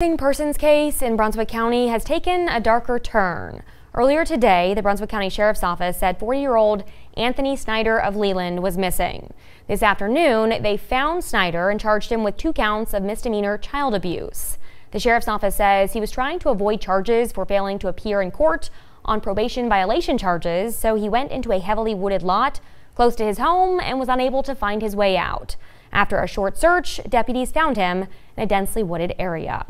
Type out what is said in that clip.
missing persons case in Brunswick County has taken a darker turn. Earlier today, the Brunswick County Sheriff's Office said 40-year-old Anthony Snyder of Leland was missing. This afternoon, they found Snyder and charged him with two counts of misdemeanor child abuse. The Sheriff's Office says he was trying to avoid charges for failing to appear in court on probation violation charges, so he went into a heavily wooded lot close to his home and was unable to find his way out. After a short search, deputies found him in a densely wooded area.